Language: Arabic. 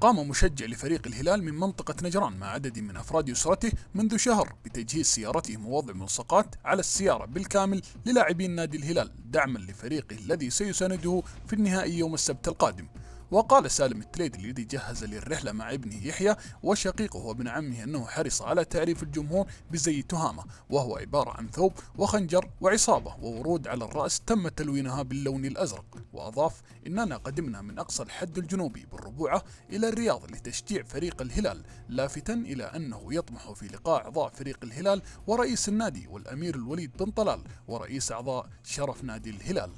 قام مشجع لفريق الهلال من منطقة نجران مع عدد من أفراد أسرته منذ شهر بتجهيز سيارتهم ووضع ملصقات على السيارة بالكامل للاعبين نادي الهلال دعما لفريقه الذي سيسانده في النهائي يوم السبت القادم. وقال سالم التليدي الذي جهز للرحلة مع ابنه يحيى وشقيقه وابن عمه أنه حرص على تعريف الجمهور بزي تهامة وهو عبارة عن ثوب وخنجر وعصابة وورود على الرأس تم تلوينها باللون الأزرق. وأضاف إننا قدمنا من أقصى الحد الجنوبي بالربوعة إلى الرياض لتشجيع فريق الهلال لافتا إلى أنه يطمح في لقاء أعضاء فريق الهلال ورئيس النادي والأمير الوليد بن طلال ورئيس أعضاء شرف نادي الهلال.